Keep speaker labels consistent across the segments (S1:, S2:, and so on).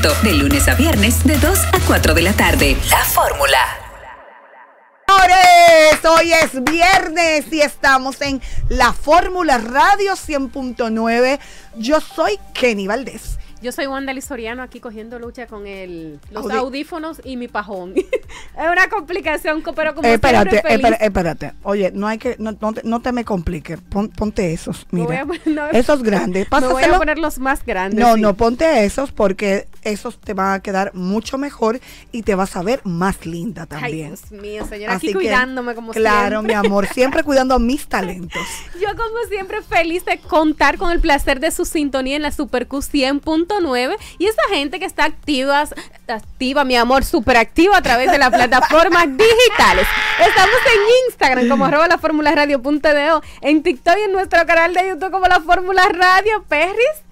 S1: De lunes a viernes, de 2 a 4 de la tarde. La fórmula.
S2: Señores, hoy es viernes y estamos en la Fórmula Radio 100.9. Yo soy Kenny Valdés.
S3: Yo soy Wanda Soriano aquí cogiendo lucha con el, los
S2: Audi-
S3: audífonos y mi pajón. es una complicación, co- pero como
S2: Eh, espérate,
S3: siempre feliz.
S2: espérate, espérate. Oye, no hay que, no, no te, no te me compliques. Pon- ponte esos, mira.
S3: poner- no,
S2: esos grandes.
S3: Me voy a
S2: Pásaselo.
S3: poner los más grandes.
S2: No,
S3: sí.
S2: no, ponte esos porque esos te van a quedar mucho mejor y te vas a ver más linda
S3: Ay,
S2: también.
S3: Dios mío, señora,
S2: Así
S3: aquí
S2: que,
S3: cuidándome como
S2: Claro, mi
S3: siempre.
S2: amor, siempre cuidando mis talentos.
S3: Yo como siempre feliz de contar con el placer de su sintonía en la Super Q 100.9 y esa gente que está activa, activa mi amor, super activa a través de las plataformas digitales. Estamos en Instagram como arroba la fórmula radio.do, en TikTok y en nuestro canal de YouTube como la fórmula radio, Perris.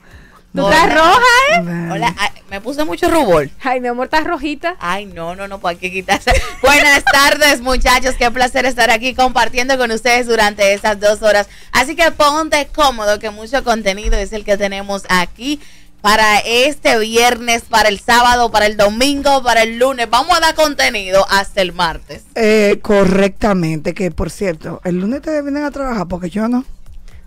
S3: ¿Tú
S4: Hola.
S3: estás roja, eh?
S4: Hola, ay, me puse mucho rubor.
S3: Ay, mi amor, estás rojita.
S4: Ay, no, no, no, pues hay que quitarse. Buenas tardes, muchachos. Qué placer estar aquí compartiendo con ustedes durante estas dos horas. Así que ponte cómodo, que mucho contenido es el que tenemos aquí para este viernes, para el sábado, para el domingo, para el lunes. Vamos a dar contenido hasta el martes.
S2: Eh, correctamente, que por cierto, el lunes te vienen a trabajar porque yo no.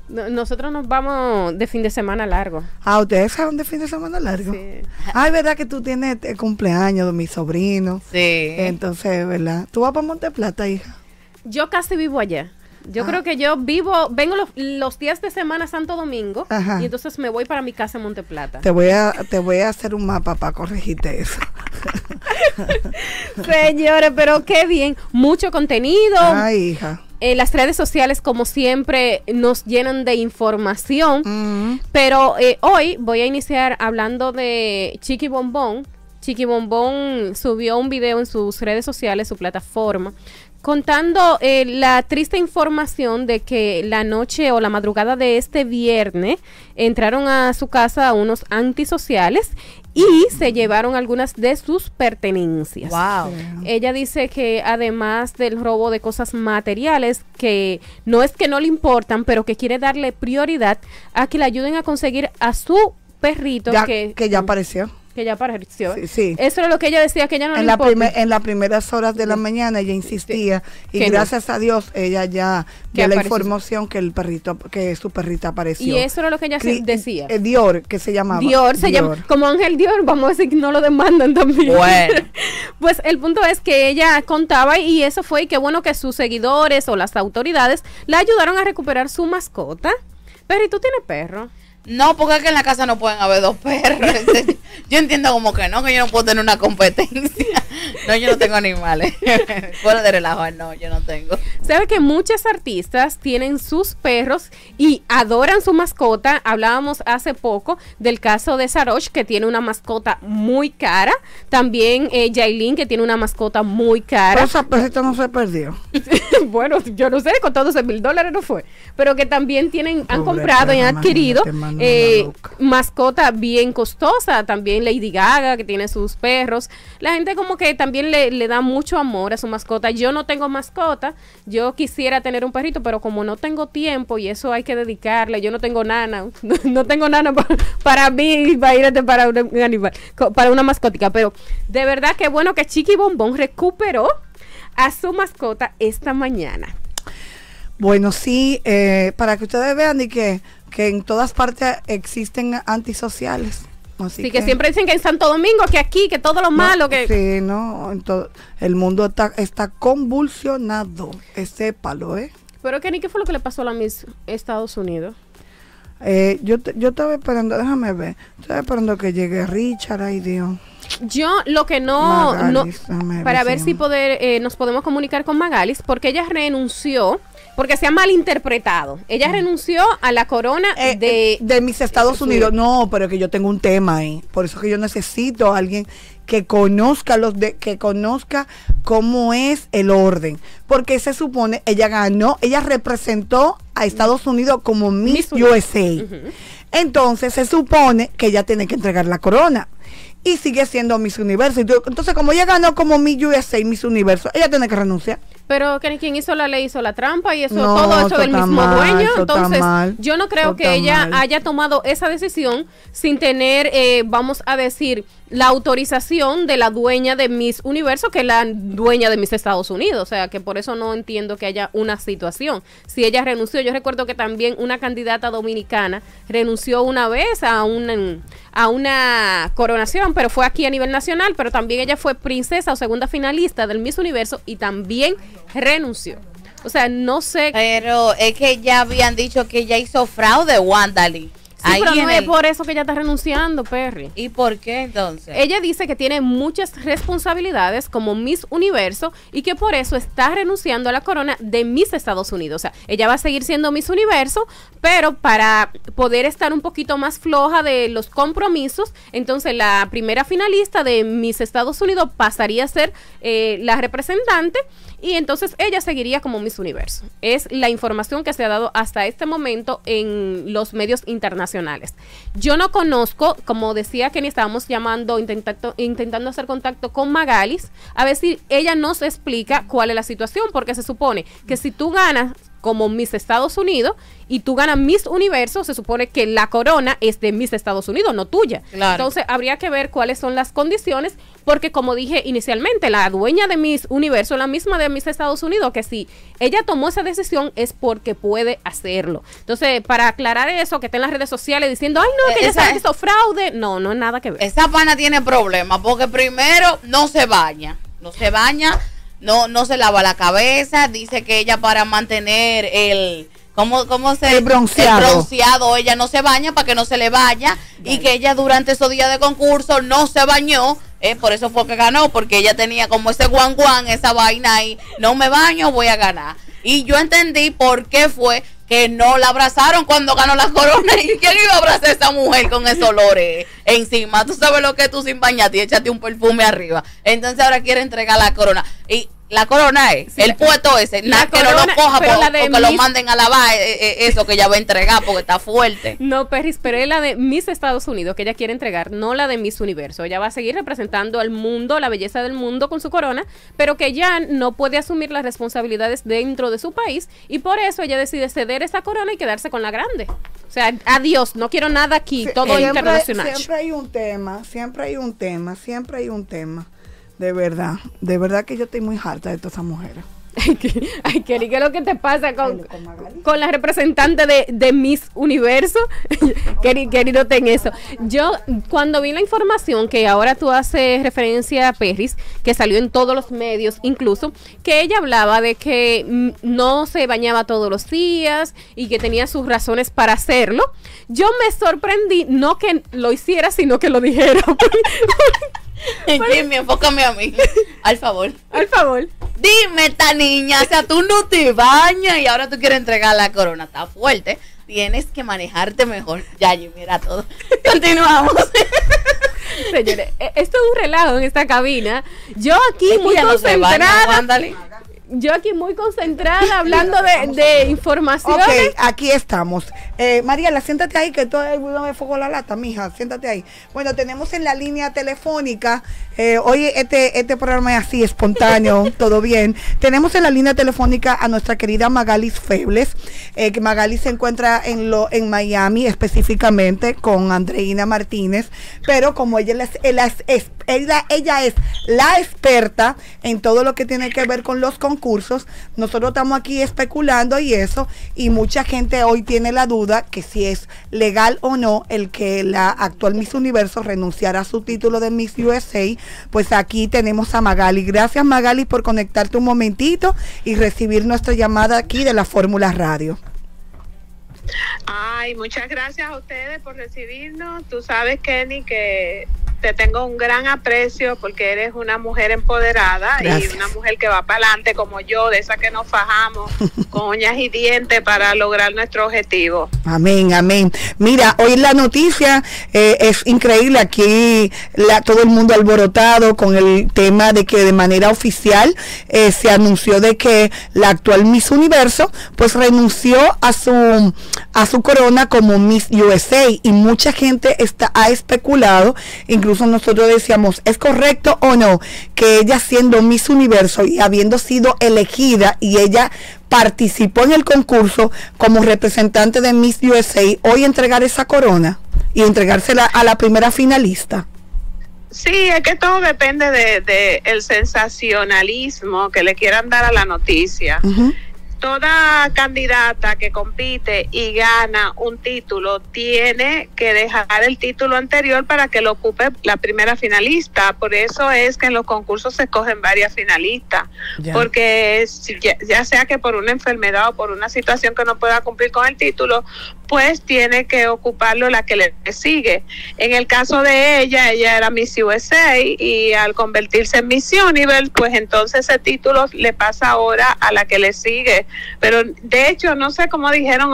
S3: No- nosotros nos vamos de fin de semana largo.
S2: Ah, ustedes saben de fin de semana largo.
S3: Sí.
S2: Ay, verdad que tú tienes el cumpleaños de mi sobrino.
S4: Sí.
S2: Entonces, ¿verdad? Tú vas para Monteplata, hija.
S3: Yo casi vivo allá. Yo
S2: Ah.
S3: creo que yo vivo, vengo los, los días de semana Santo Domingo
S2: Ajá.
S3: y entonces me voy para mi casa en Monteplata.
S2: Te voy a, te voy a hacer un mapa para corregirte eso.
S3: Señores, pero qué bien. Mucho contenido.
S2: Ay, hija.
S3: Eh, las redes sociales, como siempre, nos llenan de información.
S2: Mm.
S3: Pero eh, hoy voy a iniciar hablando de Chiqui Bombón. Chiqui Bombón subió un video en sus redes sociales, su plataforma, contando eh, la triste información de que la noche o la madrugada de este viernes entraron a su casa unos antisociales y se llevaron algunas de sus pertenencias.
S4: Wow.
S3: Ella dice que además del robo de cosas materiales, que no es que no le importan, pero que quiere darle prioridad a que le ayuden a conseguir a su perrito
S2: Ya,
S3: que,
S2: que ya apareció.
S3: Que ya apareció.
S2: Sí, sí.
S3: Eso es lo que ella decía, que ella no
S2: en,
S3: le
S2: la primer- en las primeras horas de la mañana ella insistía y
S3: no.
S2: gracias a Dios ella ya dio la información que el perrito, que su perrita apareció.
S3: y eso era lo que ella
S2: Cri-
S3: decía.
S2: eh, Dior, que se llamaba.
S3: Dior se llama, como Ángel Dior, vamos a decir que no lo demandan también.
S4: Bueno.
S3: pues el punto es que ella contaba y eso fue y qué bueno que sus seguidores o las autoridades la ayudaron a recuperar su mascota. Pero ¿y tú tienes perro?
S4: No, porque es que en la casa no pueden haber dos perros. yo entiendo como que no, que yo no puedo tener una competencia. No, yo no tengo animales. Fuera de relajo, no, yo no tengo.
S3: Sabe que muchas artistas tienen sus perros y adoran su mascota. Hablábamos hace poco del caso de Sarosh, que tiene una mascota muy cara. También eh, Yailin, que tiene una mascota muy
S2: Pero
S3: cara.
S2: esa perrita no se perdió.
S3: bueno, yo no sé, con todos esos mil dólares no fue. Pero que también tienen, han
S2: Pobre
S3: comprado y han adquirido
S2: imagínate,
S3: eh, mascota bien costosa. También Lady Gaga, que tiene sus perros. La gente como que también le, le da mucho amor a su mascota. Yo no tengo mascota. Yo quisiera tener un perrito, pero como no tengo tiempo y eso hay que dedicarle, yo no tengo nana. No, tengo nana pa- para mí, imagínate, para un, animal, para una mascótica. Pero de verdad que bueno que Chiqui Bombón recuperó a su mascota esta mañana.
S2: Bueno, sí, eh, para que ustedes vean y que, que en todas partes existen antisociales. Así
S3: Así que siempre dicen que en Santo Domingo, que aquí, que todo lo
S2: No,
S3: malo, que...
S2: Sí, no, todo- el mundo está, está convulsionado, eh, sépalo, ¿eh?
S3: Pero ni qué fue lo que le pasó a la Miss Estados Unidos.
S2: Eh, yo, yo estaba esperando, déjame ver, estaba esperando que llegue Richard, ay Dios.
S3: Yo lo que no, no
S2: Magalis,
S3: para ver si poder eh, nos podemos comunicar con Magalis, porque ella renunció, porque se ha malinterpretado. Ella renunció a la corona
S2: Eh,
S3: de,
S2: eh, de mis Estados
S3: sí.
S2: Unidos. No, pero que yo tengo un tema ahí. Por eso que yo necesito a alguien que conozca los de, que conozca cómo es el orden. Porque se supone, ella ganó, ella representó a Estados Unidos como Miss, USA. Entonces se supone que ella tiene que entregar la corona. Y sigue siendo Miss Universo. Y Entonces, como ella ganó como Miss USA, Miss Universo, ella tiene que renunciar.
S3: Pero quien hizo la ley hizo la trampa y eso
S2: No,
S3: todo eso
S2: eso
S3: del mismo
S2: mal,
S3: dueño. Entonces,
S2: mal,
S3: yo no creo que ella
S2: mal.
S3: haya tomado esa decisión sin tener, eh, vamos a decir, la autorización de la dueña de Miss Universo, que es la dueña de Miss Estados Unidos. O sea, que por eso no entiendo que haya una situación. Si ella renunció, yo recuerdo que también una candidata dominicana renunció una vez a un a una coronación, pero fue aquí a nivel nacional, pero también ella fue princesa o segunda finalista del Miss Universo y también renunció. O sea, no sé.
S4: Pero es que ya habían dicho que ella hizo fraude, Wandali.
S3: Sí,
S4: Ahí
S3: pero no es
S4: el-
S3: por eso que ella está renunciando, Perry.
S4: ¿Y por qué entonces?
S3: Ella dice que tiene muchas responsabilidades como Miss Universo y que por eso está renunciando a la corona de Miss Estados Unidos. O sea, ella va a seguir siendo Miss Universo, pero para poder estar un poquito más floja de los compromisos, entonces la primera finalista de Miss Estados Unidos pasaría a ser eh, la representante y entonces ella seguiría como Miss Universo. Es la información que se ha dado hasta este momento en los medios internacionales. Yo no conozco, como decía Kenny, estábamos llamando, intentando, intentando hacer contacto con Magalis, a ver si ella nos explica cuál es la situación, porque se supone que si tú ganas como Miss Estados Unidos y tú ganas Miss Universo, se supone que la corona es de Miss Estados Unidos, no tuya.
S4: Claro.
S3: Entonces habría que ver cuáles son las condiciones, porque como dije inicialmente, la dueña de Miss Universo la misma de Miss Estados Unidos, que si ella tomó esa decisión es porque puede hacerlo. Entonces, para aclarar eso, que está en las redes sociales diciendo, ay no, que ella
S4: Esa-
S3: sabe que hizo fraude, no, no es nada que ver.
S4: Esa pana tiene problemas porque primero no se baña, no se baña, no no se lava la cabeza, dice que ella para mantener el ¿Cómo, cómo se
S2: El bronceado.
S4: el bronceado, ella no se baña para que no se le vaya y que ella durante esos días de concurso no se bañó, eh, por eso fue que ganó, porque ella tenía como ese guan guan, esa vaina ahí, no me baño, voy a ganar. Y yo entendí por qué fue que no la abrazaron cuando ganó la corona. ¿Y quién iba a abrazar a esa mujer con esos olores encima? Tú sabes lo que tú sin bañarte échate un perfume arriba. Entonces ahora quiere entregar la corona. Y la corona es,
S3: Sí,
S4: el puesto ese, nada que no lo coja por- porque lo
S3: Miss-
S4: manden a lavar, eh, eh, eso que ella va a entregar porque está fuerte.
S3: No, Perris, pero es la de Miss Estados Unidos que ella quiere entregar, no la de Miss Universo. Ella va a seguir representando al mundo, la belleza del mundo con su corona, pero que ya no puede asumir las responsabilidades dentro de su país y por eso ella decide ceder esa corona y quedarse con la grande. O sea, adiós, no quiero nada aquí,
S2: Sí,
S3: todo
S2: siempre,
S3: internacional.
S2: Siempre hay un tema, siempre hay un tema, siempre hay un tema. De verdad, de verdad que yo estoy muy harta de todas esas mujeres.
S3: Ay, que- Ay, ¿qué es lo que te pasa con,
S2: con
S3: la representante de, de Miss Universo? Kelly, Kelly, no ten eso. Yo, cuando vi la información que ahora tú haces referencia a Perris, que salió en todos los medios, incluso, que ella hablaba de que mm, no se bañaba todos los días y que tenía sus razones para hacerlo, yo me sorprendí, no que lo hiciera, sino que lo dijera.
S4: Jimmy, enfócame a mí, al favor.
S3: Al favor.
S4: Dime, esta niña, o sea, tú no te bañas y ahora tú quieres entregar la corona. Está fuerte. Tienes que manejarte mejor. Ya, Jimmy, mira todo. Continuamos.
S3: Señores, e- esto es un relajo en esta cabina. Yo aquí
S4: Es
S3: muy
S4: ya no
S3: yo aquí muy concentrada hablando de, de informaciones.
S2: Ok, aquí estamos. Eh, Mariela, siéntate ahí que todo el mundo me foco la lata, mija. Siéntate ahí. Bueno, tenemos en la línea telefónica. eh, hoy este, este programa es así, espontáneo, todo bien. Tenemos en la línea telefónica a nuestra querida Magalis Febles. eh, que Magalis se encuentra en, lo, en Miami específicamente con Andreina Martínez. Pero como ella es, ella es- ella, ella es la experta en todo lo que tiene que ver con los concursos, nosotros estamos aquí especulando y eso, y mucha gente hoy tiene la duda que si es legal o no el que la actual Miss Universo renunciara a su título de Miss USA, pues aquí tenemos a Magali. Gracias Magali por conectarte un momentito y recibir nuestra llamada aquí de la Fórmula Radio.
S5: Ay, muchas gracias a ustedes por recibirnos. Tú sabes, Kenny, que te tengo un gran aprecio porque eres una mujer empoderada
S2: Gracias.
S5: y una mujer que va para adelante como yo, de esa que nos fajamos con uñas y dientes para lograr nuestro objetivo.
S2: Amén, amén. Mira, hoy la noticia eh, es increíble. Aquí la, todo el mundo alborotado con el tema de que de manera oficial eh, se anunció de que la actual Miss Universo pues renunció a su a su corona como Miss USA y mucha gente está ha especulado, incluso nosotros decíamos, ¿es correcto o no que ella siendo Miss Universo y habiendo sido elegida y ella participó en el concurso como representante de Miss USA, hoy entregar esa corona y entregársela a la primera finalista?
S5: Sí, es que todo depende de, de el sensacionalismo que le quieran dar a la noticia. Toda candidata que compite y gana un título tiene que dejar el título anterior para que lo ocupe la primera finalista. Por eso es que en los concursos se escogen varias finalistas.
S2: Ya.
S5: Porque ya, ya sea que por una enfermedad o por una situación que no pueda cumplir con el título, pues tiene que ocuparlo la que le sigue. En el caso de ella, ella era Miss USA y al convertirse en Miss Universe, pues entonces ese título le pasa ahora a la que le sigue. Pero de hecho, no sé cómo dijeron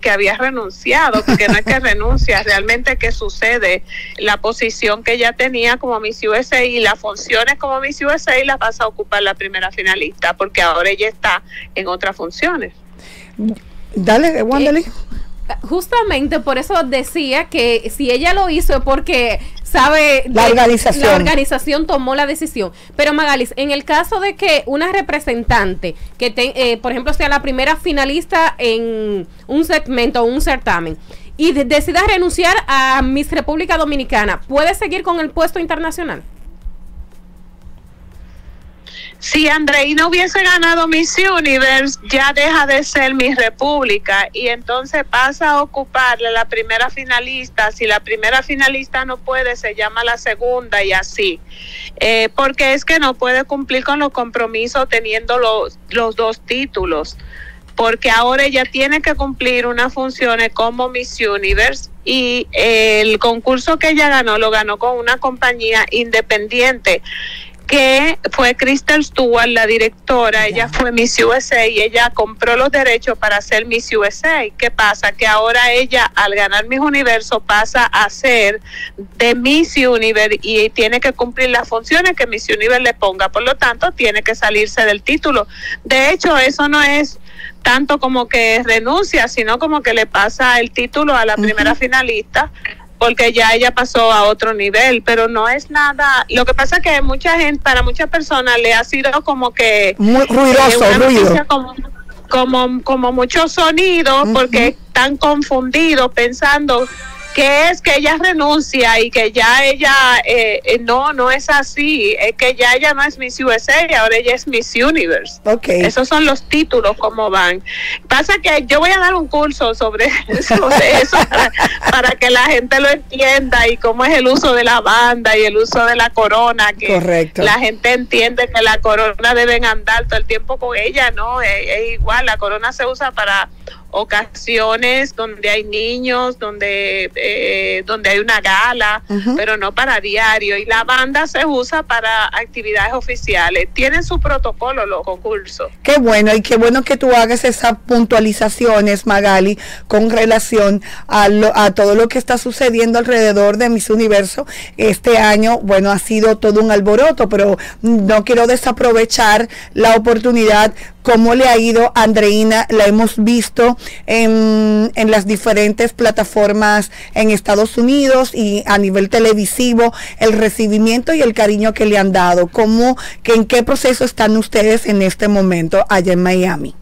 S5: que había renunciado, porque no es que renuncia, realmente que sucede. La posición que ella tenía como Miss USA y las funciones como Miss USA las pasa a ocupar la primera finalista, porque ahora ella está en otras funciones.
S2: Dale, Wanderly.
S3: Justamente por eso decía que si ella lo hizo es porque sabe
S2: La organización.
S3: la organización tomó la decisión. Pero Magalis, en el caso de que una representante que te- eh, por ejemplo sea la primera finalista en un segmento o un certamen y de- decida renunciar a Miss República Dominicana, ¿puede seguir con el puesto internacional?
S5: Si Andreina hubiese ganado Miss Universe, ya deja de ser Miss República y entonces pasa a ocuparle la primera finalista. Si la primera finalista no puede, se llama la segunda y así. Eh, porque es que no puede cumplir con los compromisos teniendo los, los dos títulos. Porque ahora ella tiene que cumplir unas funciones como Miss Universe y el concurso que ella ganó lo ganó con una compañía independiente que fue Crystal Stewart, la directora, ella fue Miss USA y ella compró los derechos para ser Miss USA. ¿Qué pasa? Que ahora ella, al ganar Miss Universo, pasa a ser de Miss Universe y tiene que cumplir las funciones que Miss Universe le ponga. Por lo tanto, tiene que salirse del título. De hecho, eso no es tanto como que renuncia, sino como que le pasa el título a la primera finalista porque ya ella pasó a otro nivel, pero no es nada. Lo que pasa es que mucha gente, para muchas personas le ha sido como que
S2: Muy
S5: eh,
S2: ruidoso,
S5: una
S2: ruido.
S5: como, como, como mucho sonido, porque están confundidos pensando que es que ella renuncia y que ya ella, eh, eh, no, no es así, es que ya ella no es Miss USA, ahora ella es Miss Universe.
S2: Ok.
S5: Esos son los títulos como van. Pasa que yo voy a dar un curso sobre, sobre eso para, para que la gente lo entienda y cómo es el uso de la banda y el uso de la corona, que
S2: Correcto.
S5: la gente entiende que la corona deben andar todo el tiempo con ella, ¿no? Es, es igual, la corona se usa para ocasiones donde hay niños, donde eh, donde hay una gala, pero no para diario. Y la banda se usa para actividades oficiales. Tienen su protocolo los concursos.
S2: Qué bueno, y qué bueno que tú hagas esas puntualizaciones, Magali, con relación a, lo- a todo lo que está sucediendo alrededor de Miss Universo. Este año, bueno, ha sido todo un alboroto, pero no quiero desaprovechar la oportunidad. Cómo le ha ido a Andreina, la hemos visto en, en las diferentes plataformas en Estados Unidos y a nivel televisivo, el recibimiento y el cariño que le han dado. ¿Cómo, que en qué proceso están ustedes en este momento allá en Miami?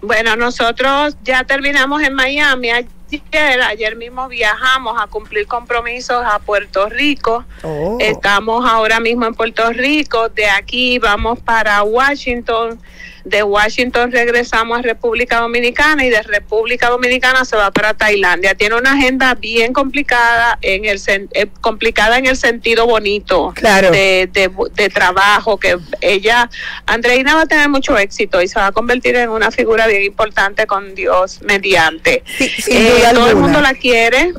S5: Bueno, nosotros ya terminamos en Miami ayer, ayer mismo viajamos a cumplir compromisos a Puerto Rico.
S2: Oh.
S5: Estamos ahora mismo en Puerto Rico, de aquí vamos para Washington, de Washington regresamos a República Dominicana y de República Dominicana se va para Tailandia. Tiene una agenda bien complicada en el eh, complicada en el sentido bonito
S2: Claro.
S5: de, de, de trabajo que ella Andreina va a tener mucho éxito y se va a convertir en una figura bien importante con Dios mediante.
S2: Sí, sin
S5: Eh, todo el mundo la quiere.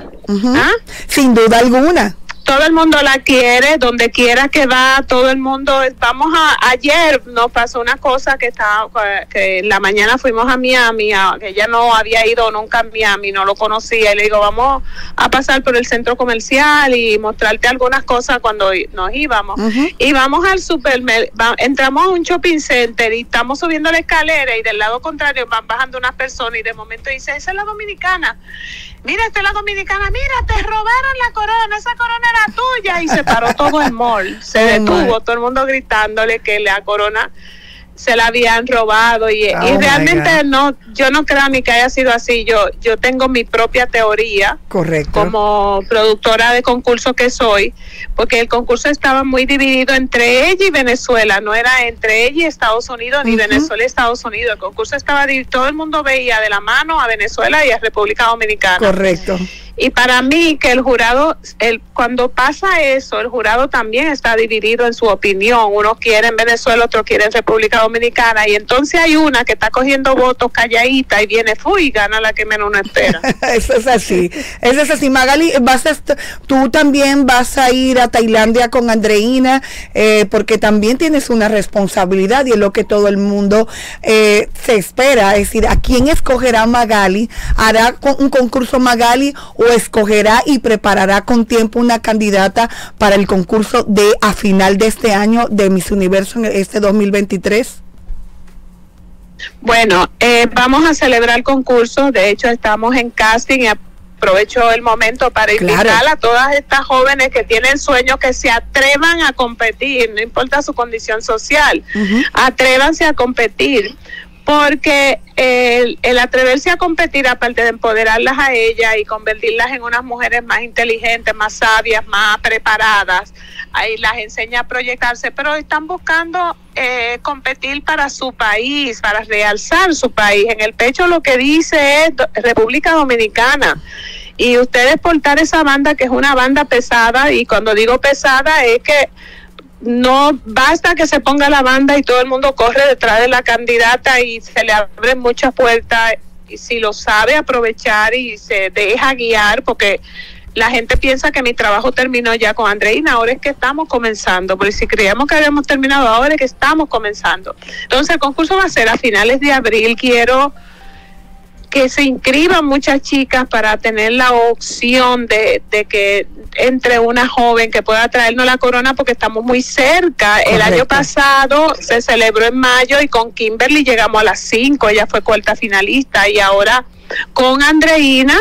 S5: ¿Ah?
S2: Sin duda alguna.
S5: Todo el mundo la quiere, donde quiera que va, todo el mundo, vamos a, ayer nos pasó una cosa que estaba, que en la mañana fuimos a Miami, que ella no había ido nunca a Miami, no lo conocía, y le digo, vamos a pasar por el centro comercial y mostrarte algunas cosas cuando nos íbamos. Y vamos al supermercado, entramos a un shopping center y estamos subiendo la escalera y del lado contrario van bajando unas personas y de momento dice, esa es la dominicana mira, esta es la dominicana, mira, te robaron la corona, esa corona tuya. Y se paró todo el mall, se detuvo, todo el mundo gritándole que la corona se la habían robado y, oh realmente no yo no creo ni que haya sido así. Yo yo tengo mi propia teoría
S2: correcto.
S5: como productora de concurso que soy porque el concurso estaba muy dividido entre ella y Venezuela no era entre ella y Estados Unidos ni Venezuela y Estados Unidos. El concurso estaba dividido todo el mundo veía de la mano a Venezuela y a República Dominicana.
S2: Correcto
S5: y para mí que el jurado, el, cuando pasa eso, el jurado también está dividido en su opinión. Uno quiere en Venezuela, otro quiere en República Dominicana. Y entonces hay una que está cogiendo votos calladita y viene, fui, y gana la que menos uno espera.
S2: eso es así. Eso es así. Magali, vas tú también vas a ir a Tailandia con Andreina, eh, porque también tienes una responsabilidad y es lo que todo el mundo eh, se espera. Es decir, ¿a quién escogerá Magali? ¿Hará un concurso Magali? Escogerá y preparará con tiempo una candidata para el concurso de a final de este año de Miss Universo en este 2023?
S5: Bueno, eh, vamos a celebrar el concurso. De hecho, estamos en casting y aprovecho el momento para invitar a todas estas jóvenes que tienen sueños que se atrevan a competir, no importa su condición social, atrévanse a competir porque el, el, atreverse a competir, aparte de empoderarlas a ellas y convertirlas en unas mujeres más inteligentes, más sabias, más preparadas, ahí las enseña a proyectarse, pero están buscando eh, competir para su país, para realzar su país. En el pecho lo que dice es República Dominicana. Y ustedes portar esa banda, que es una banda pesada, y cuando digo pesada es que no basta que se ponga la banda y todo el mundo corre detrás de la candidata y se le abren muchas puertas. Y si lo sabe aprovechar y se deja guiar porque la gente piensa que mi trabajo terminó ya con Andreina, ahora es que estamos comenzando, porque si creíamos que habíamos terminado, ahora es que estamos comenzando. Entonces el concurso va a ser a finales de abril, quiero que se inscriban muchas chicas para tener la opción de, que entre una joven que pueda traernos la corona porque estamos muy cerca. El año pasado se celebró en mayo y con Kimberly llegamos a las 5, ella fue cuarta finalista y ahora con Andreina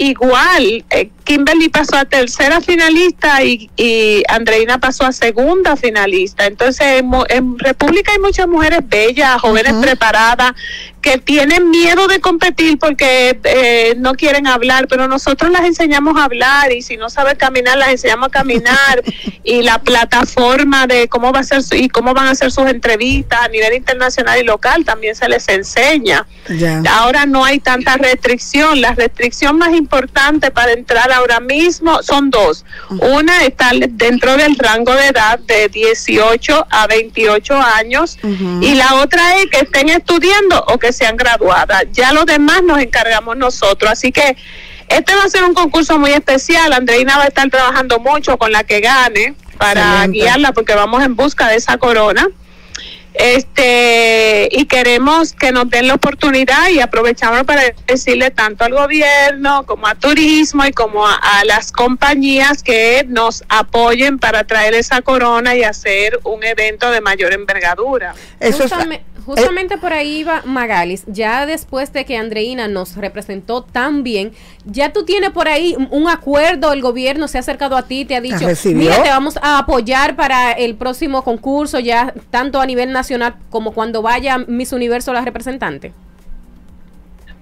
S5: igual, eh, Kimberly pasó a tercera finalista y, y, Andreina pasó a segunda finalista. Entonces, en, República hay muchas mujeres bellas, jóvenes preparadas, que tienen miedo de competir porque eh, no quieren hablar, pero nosotros las enseñamos a hablar y si no saben caminar, las enseñamos a caminar. Y la plataforma de cómo va a ser y cómo van a hacer sus entrevistas a nivel internacional y local también se les enseña. Ahora no hay tanta restricción, la restricción más importante para entrar ahora mismo son dos. Una está dentro del rango de edad de 18 a 28 años. Y la otra es que estén estudiando o que sean graduadas. Ya lo demás nos encargamos nosotros. Así que este va a ser un concurso muy especial. Andreina va a estar trabajando mucho con la que gane para guiarla porque vamos en busca de esa corona este y queremos que nos den la oportunidad y aprovechamos para decirle tanto al gobierno como a turismo y como a, las compañías que nos apoyen para traer esa corona y hacer un evento de mayor envergadura.
S3: Eso Justamente por ahí va Magalis, ya después de que Andreina nos representó tan bien, ya tú tienes por ahí un acuerdo, el gobierno se ha acercado a ti, te ha dicho, mira, te vamos a apoyar para el próximo concurso, ya tanto a nivel nacional como cuando vaya Miss Universo la representante.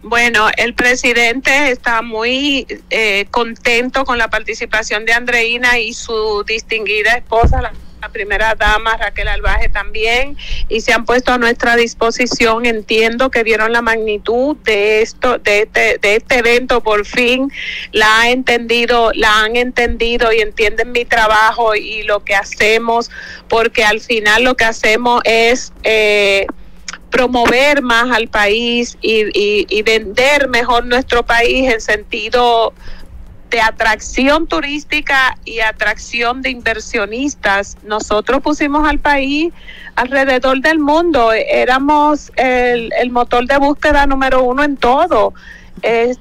S5: Bueno, el presidente está muy eh, contento con la participación de Andreina y su distinguida esposa, la la primera dama Raquel Albaje también y se han puesto a nuestra disposición. Entiendo que vieron la magnitud de esto, de este, de este evento por fin, la ha entendido, la han entendido y entienden mi trabajo y lo que hacemos, porque al final lo que hacemos es eh, promover más al país y, y, y vender mejor nuestro país en sentido de atracción turística y atracción de inversionistas. Nosotros pusimos al país alrededor del mundo, éramos el, el motor de búsqueda número uno en todo. Es-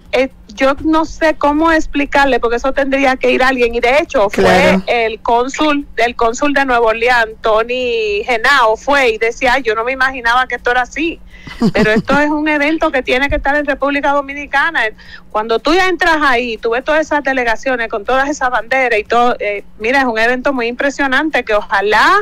S5: yo no sé cómo explicarle, porque eso tendría que ir alguien. Y de hecho,
S2: Claro.
S5: fue el cónsul, el cónsul de Nuevo Orleans, Tony Genao, fue y decía, "Ay, yo no me imaginaba que esto era así. Pero esto es un evento que tiene que estar en República Dominicana. Cuando tú ya entras ahí, tú ves todas esas delegaciones con todas esas banderas y todo, eh, mira, es un evento muy impresionante que ojalá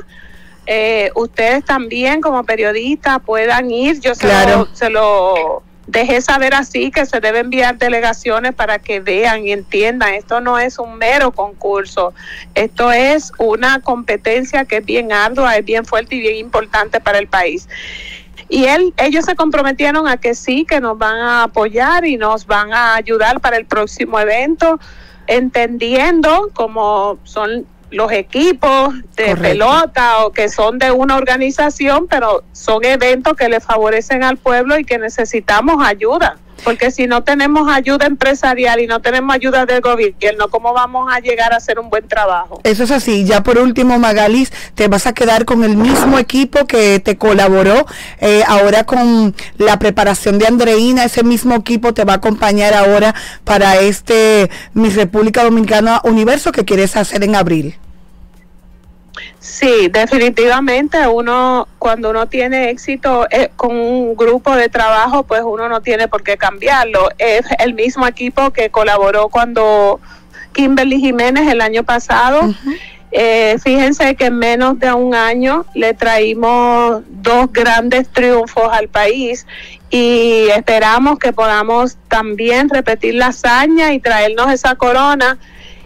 S5: eh, ustedes también como periodistas puedan ir. Yo se,
S2: Claro.
S5: lo, se lo dejé saber así, que se debe enviar delegaciones para que vean y entiendan. Esto no es un mero concurso, esto es una competencia que es bien ardua, es bien fuerte y bien importante para el país. Y él, ellos se comprometieron a que sí, que nos van a apoyar y nos van a ayudar para el próximo evento, entendiendo cómo son los equipos de
S2: Correcto.
S5: pelota o que son de una organización, pero son eventos que le favorecen al pueblo y que necesitamos ayuda. Porque si no tenemos ayuda empresarial y no tenemos ayuda del gobierno, ¿cómo vamos a llegar a hacer un buen trabajo?
S2: Eso es así. Ya por último, Magalis, te vas a quedar con el mismo equipo que te colaboró eh, ahora con la preparación de Andreina. Ese mismo equipo te va a acompañar ahora para este Mi República Dominicana Universo que quieres hacer en abril.
S5: Sí, definitivamente uno cuando uno tiene éxito eh, con un grupo de trabajo, pues uno no tiene por qué cambiarlo. Es el mismo equipo que colaboró cuando Kimberly Jiménez el año pasado. Eh, fíjense que en menos de un año le traímos dos grandes triunfos al país y esperamos que podamos también repetir la hazaña y traernos esa corona.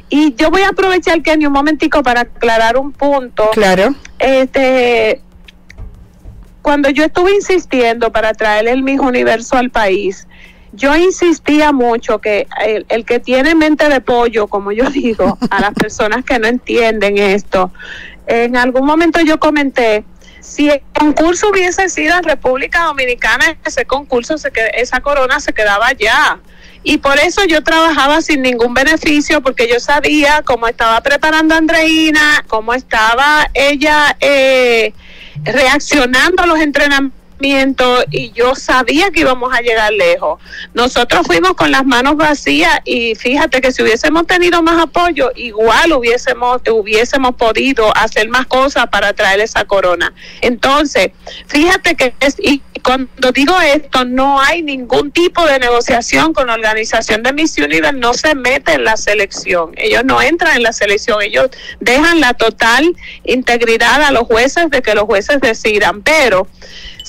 S5: Y yo voy a aprovechar, Kenny, un momentico para aclarar un punto.
S2: Claro.
S5: Este, cuando yo estuve insistiendo para traer el Miss Universo al país, yo insistía mucho que el, el que tiene mente de pollo, como yo digo, a las personas que no entienden esto, en algún momento yo comenté, si el concurso hubiese sido en República Dominicana, ese concurso, se esa corona se quedaba allá. Y por eso yo trabajaba sin ningún beneficio, porque yo sabía cómo estaba preparando a Andreina, cómo estaba ella eh, reaccionando a los entrenamientos y yo sabía que íbamos a llegar lejos. Nosotros fuimos con las manos vacías y fíjate que si hubiésemos tenido más apoyo, igual hubiésemos, hubiésemos podido hacer más cosas para traer esa corona. Entonces, fíjate que es, y cuando digo esto, no hay ningún tipo de negociación con la organización de Miss Universe, no se mete en la selección, ellos no entran en la selección, ellos dejan la total integridad a los jueces de que los jueces decidan, pero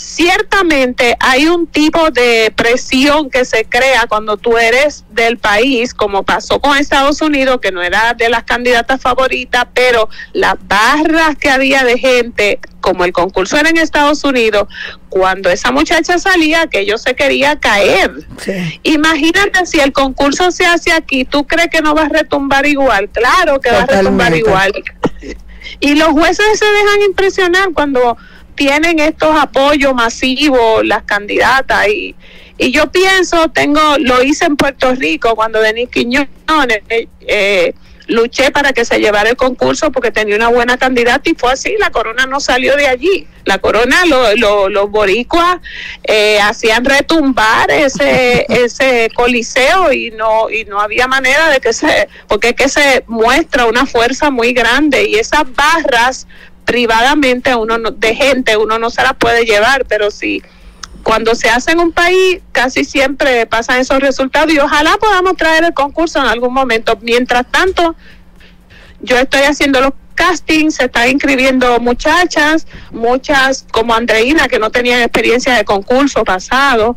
S5: ciertamente hay un tipo de presión que se crea cuando tú eres del país, como pasó con Estados Unidos, que no era de las candidatas favoritas, pero las barras que había de gente, como el concurso era en Estados Unidos, cuando esa muchacha salía, que yo se quería caer.
S2: Sí.
S5: Imagínate si el concurso se hace aquí, ¿tú crees que no va a retumbar igual? Claro que va a retumbar igual. Y los jueces se dejan impresionar cuando tienen estos apoyos masivos, las candidatas. Y, y yo pienso, tengo lo hice en Puerto Rico cuando Denis Quiñones eh, eh, luché para que se llevara el concurso porque tenía una buena candidata y fue así, la corona no salió de allí. La corona, lo- lo- los boricuas eh, hacían retumbar ese ese coliseo y no y no había manera de que se, porque es que se muestra una fuerza muy grande y esas barras privadamente uno no- de gente uno no se las puede llevar, pero sí cuando se hace en un país casi siempre pasan esos resultados y ojalá podamos traer el concurso en algún momento. Mientras tanto, yo estoy haciendo los castings, se están inscribiendo muchachas, muchas como Andreina que no tenían experiencia de concurso pasado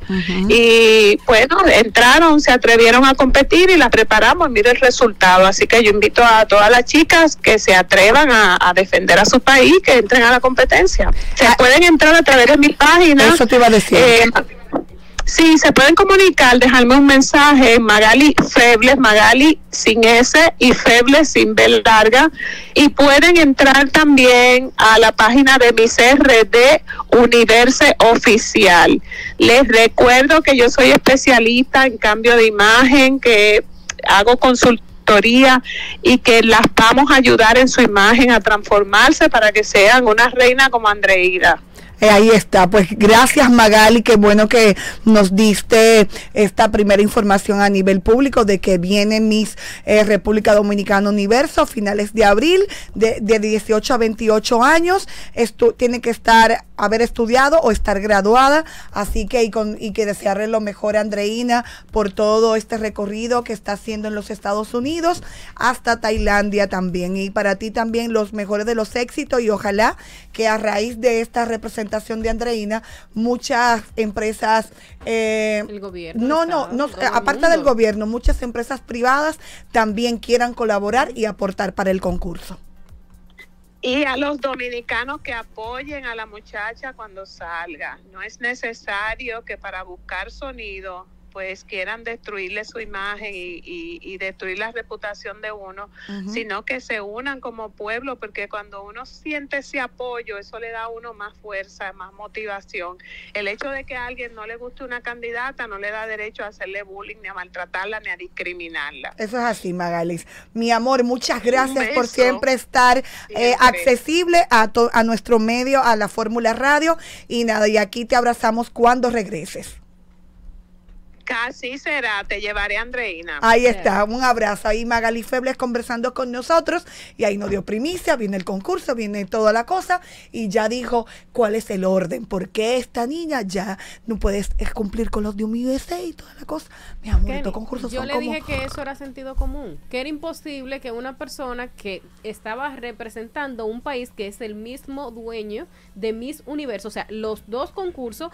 S5: y bueno, entraron, se atrevieron a competir y las preparamos, mire el resultado, así que yo invito a todas las chicas que se atrevan a, a defender a su país, que entren a la competencia. Se
S2: Ah.
S5: pueden entrar a través de mi página.
S2: Eso te iba a decir.
S5: Eh, Sí, se pueden comunicar, dejarme un mensaje, Magali Febles, Magali sin S y Febles sin B larga, y pueden entrar también a la página de mi CRD Universe Oficial. Les recuerdo que yo soy especialista en cambio de imagen, que hago consultoría y que las vamos a ayudar en su imagen a transformarse para que sean una reina como Andreida.
S2: Eh, ahí está, pues gracias Magali, qué bueno que nos diste esta primera información a nivel público de que viene Miss eh, República Dominicana Universo a finales de abril, de, de 18 a 28 años, Estu tiene que estar, haber estudiado o estar graduada, así que y, con, y que desearle lo mejor a Andreina por todo este recorrido que está haciendo en los Estados Unidos hasta Tailandia también, y para ti también los mejores de los éxitos y ojalá que a raíz de esta representación de Andreina, muchas empresas... Eh,
S3: El gobierno,
S2: No, no, no, aparte del gobierno, muchas empresas privadas también quieran colaborar y aportar para el concurso.
S5: Y a los dominicanos que apoyen a la muchacha cuando salga. No es necesario que para buscar sonido pues quieran destruirle su imagen y, y- y destruir la reputación de uno, sino que se unan como pueblo, porque cuando uno siente ese apoyo, eso le da a uno más fuerza, más motivación. El hecho de que a alguien no le guste una candidata no le da derecho a hacerle bullying, ni a maltratarla, ni a discriminarla.
S2: Eso es así, Magalis. Mi amor, muchas gracias por siempre estar eh, accesible a, to- a nuestro medio, a la Fórmula Radio. Y nada, y aquí te abrazamos cuando regreses.
S5: Casi será, te llevaré a Andreina.
S2: Ahí está, un abrazo. Ahí Magali Febles conversando con nosotros y ahí nos dio primicia, viene el concurso, viene toda la cosa y ya dijo cuál es el orden, por qué esta niña ya no puede eh, cumplir con los de un USA y toda la cosa. Mi amor,
S3: Kenny,
S2: estos concursos
S3: yo
S2: son
S3: le
S2: como...
S3: dije que eso era sentido común, que era imposible que una persona que estaba representando un país que es el mismo dueño de Miss Universo, o sea, los dos concursos,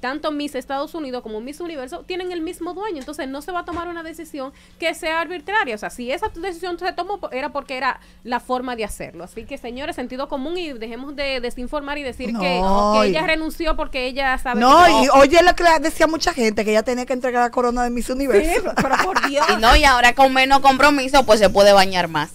S3: tanto Miss Estados Unidos como Miss Universo, tienen el mismo dueño, entonces no se va a tomar una decisión que sea arbitraria, o sea, si esa decisión se tomó era porque era la forma de hacerlo, así que señores, sentido común y dejemos de desinformar y decir que,
S2: No,
S3: ella renunció porque ella sabe
S2: No,
S3: que
S2: y oye lo que le decía mucha gente, que ella tenía que entregar la corona de Miss Universo.
S3: pero por Dios.
S4: Y no, y ahora con menos compromiso, pues se puede bañar más.